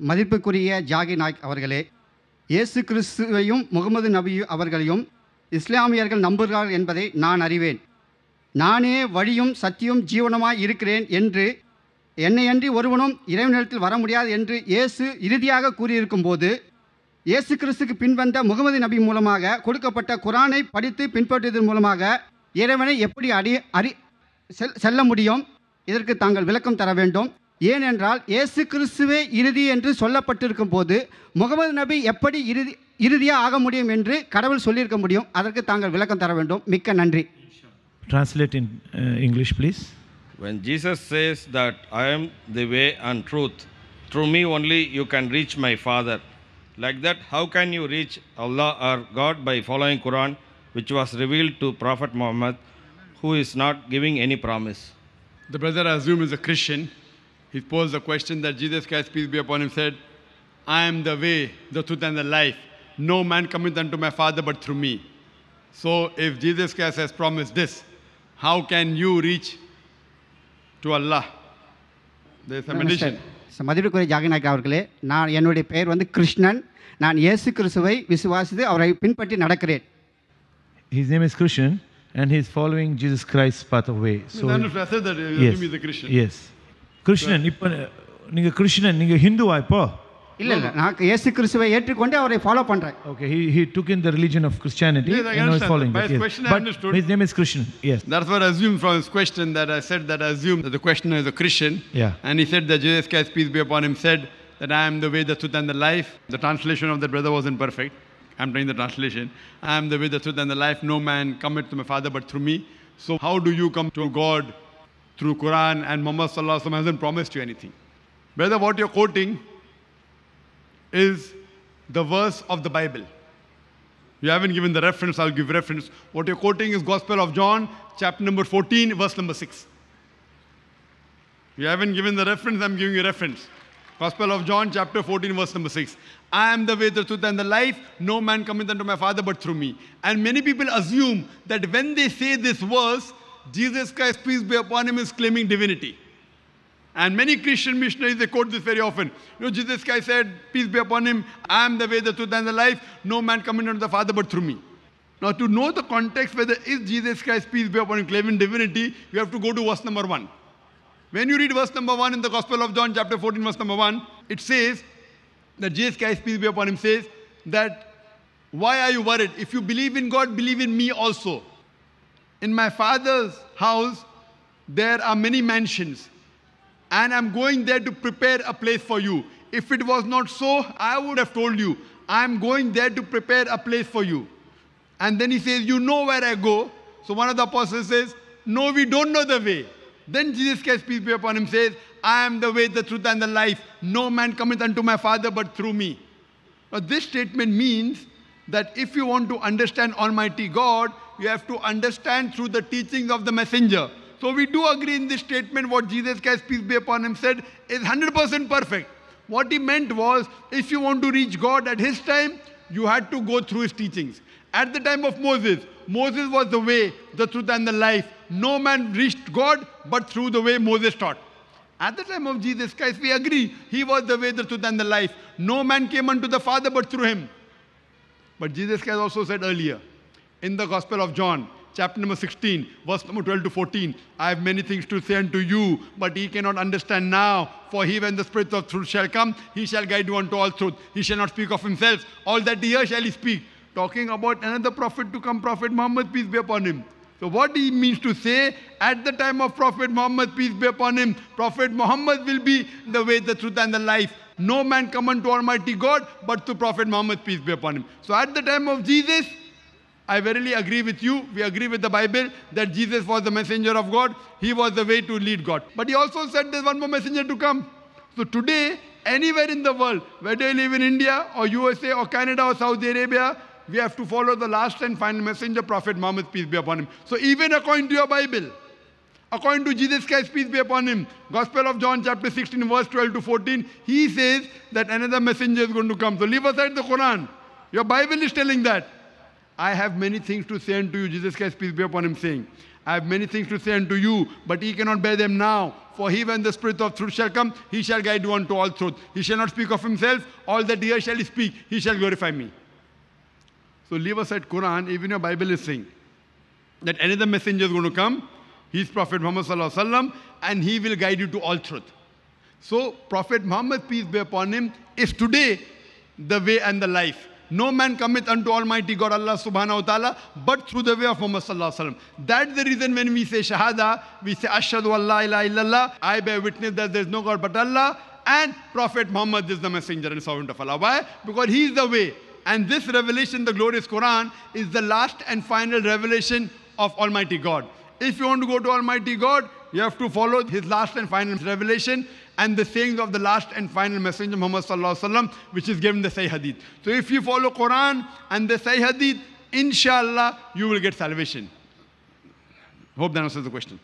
மதிப்புக்குரிய ஜாகி நாயக் அவர்களே இயேசு கிறிஸ்துவையும் முகமது நபி அவர்களையும் இஸ்லாமியர்கள் நம்புகிறார்கள் என்பதை நான் அறிவேன். நானே வழியும் சத்தியும் ஜீவனமாய் இருக்கிறேன் என்று என்னையன்றி ஒருவனும் இறைவனிடத்தில் வர முடியாது என்று இயேசு இறுதியாக கூறியிருக்கும் போது இயேசு கிறிஸ்துக்கு பின்வந்த முகமது நபி மூலமாக கொடுக்கப்பட்ட குரானை படித்து பின்பற்றியதன் மூலமாக இறைவனை எப்படி அடி அறி செல் செல்ல முடியும்? இதற்கு தாங்கள் விளக்கம் தர வேண்டும். ஏனென்றால் இயேசு கிறிஸ்துவே இறுதி என்று சொல்லப்பட்டிருக்கும் போது முகமது நபி எப்படி இறுதி இறுதியாக ஆக முடியும் என்று கடவுள் சொல்லியிருக்க முடியும் அதற்கு தாங்கள் விளக்கம் தர வேண்டும் மிக்க நன்றி Translate in uh, English, please. When Jesus says that I am the way and truth, through me only you can reach my Father. Like that, how can you reach Allah or God by following Quran, which was revealed to Prophet Muhammad, who is not giving any promise? The brother, I assume, is a Christian. He posed the question that Jesus Christ, peace be upon him, said, I am the way, the truth, and the life. No man cometh unto my Father but through me. So, if Jesus Christ has promised this, how can you reach to Allah? There's some addition. மதிப்புக்குரிய ஜாகி நாயக் அவர்களே நான் என்னுடைய பெயர் வந்து கிருஷ்ணன் நான் இயேசு கிறிஸ்துவை விசுவாசித்து அவரை பின்பற்றி நடக்கிறேன் His name is Christian, and he's following Jesus Christ's path of way. So, I said that uh, yes, assume he's a Christian. yes. Krishnan இப்போ நீங்க கிருஷ்ணன் நீங்க ஹிந்துவா இப்போ இல்லை இல்லை நான் இயேசு கிறிஸ்துவை ஏற்றுக்கொண்டு அவரை ஃபாலோ பண்ணுறேன் Okay, he, he took in the religion of Christianity Yes, I and was understand following that. By that. his Yes. question, I But understood. his name is Christian. Yes. That's what I assumed from his question that I said that I assumed that the questioner is a Christian. Yeah. And he said that Jesus Christ, peace be upon him, said that I am the way, the truth, and the life. The translation of that brother wasn't perfect. I'm trying the translation. I am the way, the truth, and the life. No man cometh to my Father but through me. So how do you come to God through Quran and Muhammad Sallallahu Alaihi hasn't promised you anything? Whether what you're quoting is the verse of the Bible. You haven't given the reference, I'll give reference. What you're quoting is Gospel of John, chapter number 14, verse number 6. You haven't given the reference, I'm giving you reference. Gospel of John, chapter 14, verse number 6. I am the way, the truth, and the life. No man cometh unto my Father but through me. And many people assume that when they say this verse, Jesus Christ, peace be upon him, is claiming divinity. And many Christian missionaries, they quote this very often. You know, Jesus Christ said, Peace be upon him, I am the way, the truth, and the life. No man coming unto the Father but through me. Now, to know the context whether is Jesus Christ, peace be upon him, claiming divinity, you have to go to verse number one. When you read verse number one in the Gospel of John, chapter 14, verse number one, it says that Jesus Christ, peace be upon him, says that why are you worried? If you believe in God, believe in me also. In my Father's house, there are many mansions and I'm going there to prepare a place for you. If it was not so, I would have told you, I'm going there to prepare a place for you. And then he says, You know where I go. So one of the apostles says, No, we don't know the way. Then Jesus Christ, peace be upon him, says, I am the way, the truth, and the life. No man cometh unto my Father but through me. Now, this statement means that if you want to understand Almighty God, you have to understand through the teachings of the messenger. So we do agree in this statement what Jesus Christ, peace be upon him, said is 100% perfect. What he meant was, if you want to reach God at his time, you had to go through his teachings. At the time of Moses, Moses was the way, the truth, and the life. No man reached God but through the way Moses taught. At the time of Jesus Christ, we agree, he was the way, the truth, and the life. No man came unto the Father but through him. But Jesus Christ also said earlier in the Gospel of John, chapter number 16, verse number 12 to 14. I have many things to say unto you, but ye cannot understand now. For he, when the Spirit of truth shall come, he shall guide you unto all truth. He shall not speak of himself. All that he shall he speak. Talking about another prophet to come, Prophet Muhammad, peace be upon him. So what he means to say, at the time of Prophet Muhammad, peace be upon him, Prophet Muhammad will be the way, the truth, and the life. No man come unto Almighty God but to Prophet Muhammad, peace be upon him. So at the time of Jesus, I verily agree with you. We agree with the Bible that Jesus was the messenger of God. He was the way to lead God. But he also said there's one more messenger to come. So today, anywhere in the world, whether you live in India or USA or Canada or Saudi Arabia, we have to follow the last and final messenger, Prophet Muhammad, peace be upon him. So even according to your Bible, according to Jesus Christ, peace be upon him, Gospel of John, chapter 16, verse 12 to 14, he says that another messenger is going to come. So leave aside the Quran. Your Bible is telling that. I have many things to say unto you, Jesus Christ, peace be upon him, saying, I have many things to say unto you, but ye cannot bear them now. For he, when the Spirit of truth shall come, he shall guide you unto all truth. He shall not speak of himself, all that he shall speak, he shall glorify me. So leave aside Quran, even your Bible is saying that another messenger is going to come. He's Prophet Muhammad and he will guide you to all truth. So Prophet Muhammad, peace be upon him, is today the way and the life. No man cometh unto Almighty God Allah subhanahu wa ta'ala but through the way of Muhammad sallallahu alaihi wasallam. That's the reason when we say Shahada, we say Ashhadu Allah ilaha illallah, I bear witness that there is no God but Allah, and Prophet Muhammad is the messenger and servant of Allah. Why? Because he is the way. And this revelation, the glorious Quran, is the last and final revelation of Almighty God. If you want to go to Almighty God, you have to follow his last and final revelation and the sayings of the last and final messenger Muhammad sallallahu alaihi wasallam, which is given the Sahih Hadith. So if you follow Quran and the Sahih Hadith, inshallah, you will get salvation. Hope that answers the question.